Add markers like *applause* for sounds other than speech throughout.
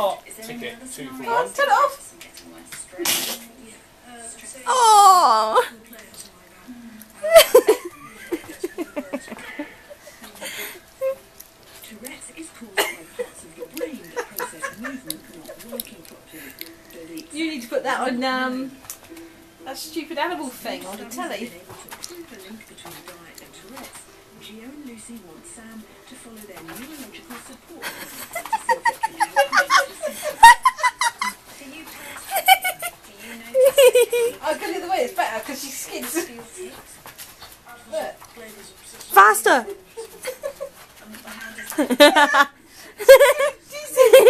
two for Go on, one. turn it off. Oh. Tourette's is caused by parts of your brain that process movement not working properly. Delete You need to put that on um, that stupid animal thing on the telly. Been able to prove a link between diet and Tourette's. *laughs* Gio and Lucy want Sam to follow their neurological support notice I'll go the other way. It's better because she skids. Look. *laughs* Faster. How does that so it's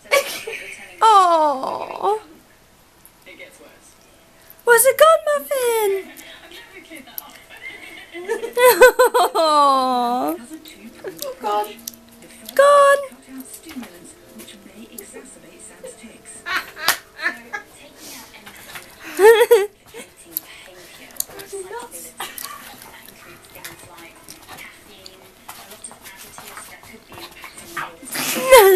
not that you're telling me oh. it gets worse? Where's it gone,